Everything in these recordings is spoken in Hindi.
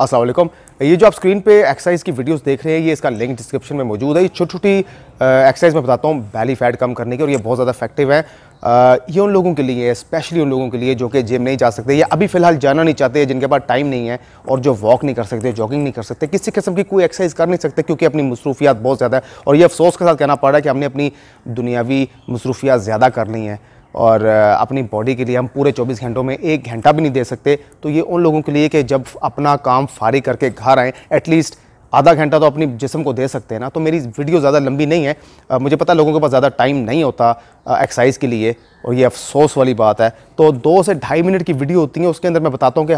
असलम ये जो आप स्क्रीन पे एक्सरसाइज की वीडियोस देख रहे हैं, ये इसका लिंक डिस्क्रिप्शन में मौजूद है। ये छोटी छोटी एक्सरसाइज मैं बताता हूँ बैली फैट कम करने की और ये बहुत ज़्यादा इफ़ेक्टिव है। ये उन लोगों के लिए है स्पेशली उन लोगों के लिए जो कि जिम नहीं जा सकते या अभी फ़िलहाल जाना नहीं चाहते, जिनके पास टाइम नहीं है और जो वॉक नहीं कर सकते जॉगिंग नहीं कर सकते, किसी किस्म की कोई एक्सरसाइज कर नहीं सकते क्योंकि अपनी मसरूफियात बहुत ज़्यादा है। और ये अफसोस के साथ कहना पड़ रहा है कि हमने अपनी दुनियावी मसरूफियात ज़्यादा करनी है। और अपनी बॉडी के लिए हम पूरे 24 घंटों में एक घंटा भी नहीं दे सकते। तो ये उन लोगों के लिए कि जब अपना काम फारिग करके घर आएँ एटलीस्ट आधा घंटा तो अपनी जिसम को दे सकते हैं ना। तो मेरी वीडियो ज़्यादा लंबी नहीं है। मुझे पता लोगों के पास ज़्यादा टाइम नहीं होता एक्सरसाइज के लिए। और ये अफसोस वाली बात है। तो दो से ढाई मिनट की वीडियो होती है, उसके अंदर मैं बताता हूँ कि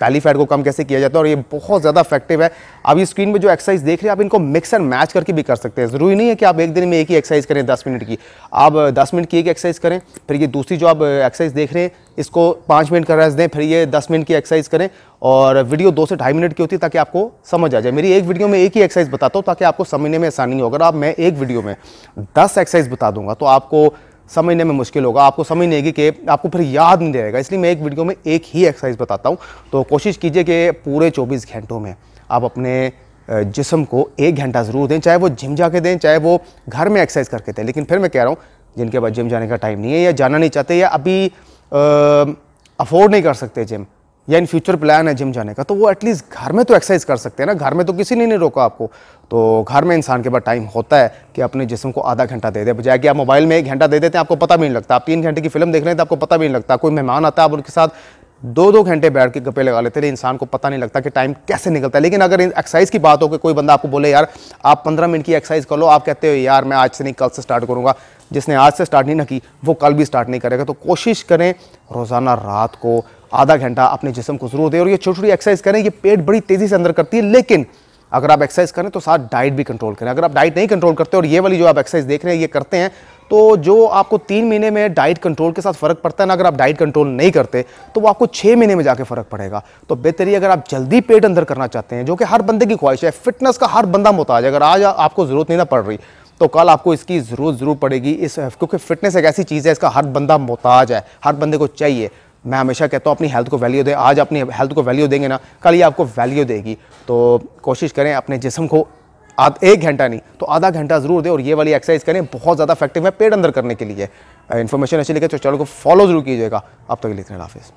बैली फैट को कम कैसे किया जाता है और ये बहुत ज़्यादा इफ़ेक्टिव है। आप ये स्क्रीन में जो एक्सरसाइज देख रहे हैं, आप इनको मिक्स एंड मैच करके भी कर सकते हैं। ज़रूरी नहीं है कि आप एक दिन में एक ही एक्सरसाइज करें दस मिनट की। आप दस मिनट की एक एक्सरसाइज करें, फिर ये दूसरी जो आप एक्सरसाइज देख रहे हैं, इसको पाँच मिनट का रेस्ट दें, फिर ये दस मिनट की एक्सरसाइज करें और वीडियो दो से ढाई मिनट की होती है ताकि आपको समझ आ जाए। मेरी एक वीडियो में एक ही एक्सरसाइज बताता हूँ ताकि आपको समझने में आसानी हो। अगर आप, मैं एक वीडियो में दस एक्सरसाइज बता दूँगा तो आपको समझने में मुश्किल होगा। आपको समझ नहीं आएगी कि आपको फिर याद नहीं रहेगा। इसलिए मैं एक वीडियो में एक ही एक्सरसाइज बताता हूँ। तो कोशिश कीजिए कि पूरे 24 घंटों में आप अपने जिसम को एक घंटा ज़रूर दें, चाहे वो जिम जाके दें, चाहे वो घर में एक्सरसाइज करके दें। लेकिन फिर मैं कह रहा हूँ, जिनके पास जिम जाने का टाइम नहीं है या जाना नहीं चाहते या अभी अफोर्ड नहीं कर सकते जिम या इन फ्यूचर प्लान है जिम जाने का तो वो एटलीस्ट घर में तो एक्सरसाइज कर सकते हैं ना। घर में तो किसी ने नहीं रोका आपको। तो घर में इंसान के पास टाइम होता है कि अपने जिसम को आधा घंटा दे दे। बजाय कि आप मोबाइल में एक घंटा दे देते हैं, आपको पता भी नहीं लगता। आप तीन घंटे की फ़िल्म देख रहे हैं तो आपको पता भी नहीं लगता। कोई मेहमान आता है, आप उनके साथ दो दो घंटे बैठ के गप्पे लगा लेते हैं इंसान को पता नहीं लगता कि टाइम कैसे निकलता है। लेकिन अगर एक्सरसाइज की बात हो कि कोई बंदा आपको बोले, यार, आप पंद्रह मिनट की एक्सरसाइज कर लो। आप कहते हो, यार, मैं आज से नहीं, कल से स्टार्ट करूँगा। जिसने आज से स्टार्ट नहीं ना की, वो कल भी स्टार्ट नहीं करेगा। तो कोशिश करें रोज़ाना रात को आधा घंटा अपने जिसम को ज़रूर दें और ये छोटी छोटी एक्सरसाइज करें, ये पेट बड़ी तेज़ी से अंदर करती है, लेकिन अगर आप एक्सरसाइज करें तो साथ डाइट भी कंट्रोल करें। अगर आप डाइट नहीं कंट्रोल करते और ये वाली जो आप एक्सरसाइज देख रहे हैं, ये करते हैं तो जो आपको तीन महीने में डाइट कंट्रोल के साथ फ़र्क पड़ता है ना, अगर आप डाइट कंट्रोल नहीं करते तो वो आपको छः महीने में जाके फ़र्क पड़ेगा। तो बेहतरी अगर आप जल्दी पेट अंदर करना चाहते हैं, जो कि हर बंदे की ख्वाहिश है फिटनेस का हर बंदा मोहताज है, अगर आज आपको ज़रूरत नहीं ना पड़ रही तो कल आपको इसकी ज़रूरत ज़रूर पड़ेगी, इस, क्योंकि फिटनेस एक ऐसी चीज़ है, इसका हर बंदा मोहताज है, हर बंदे को चाहिए। मैं हमेशा कहता हूँ, अपनी हेल्थ को वैल्यू दें। आज अपनी हेल्थ को वैल्यू देंगे ना, कल ये आपको वैल्यू देगी। तो कोशिश करें अपने जिसम को आध एक घंटा नहीं तो आधा घंटा ज़रूर दें और ये वाली एक्सरसाइज करें। बहुत ज़्यादा इफ़ेक्टिव है पेट अंदर करने के लिए। इन्फॉर्मेशन अच्छी लिखे तो चैनल को फॉलो ज़रूर कीजिएगा। अब तक लिखने हाफिज़।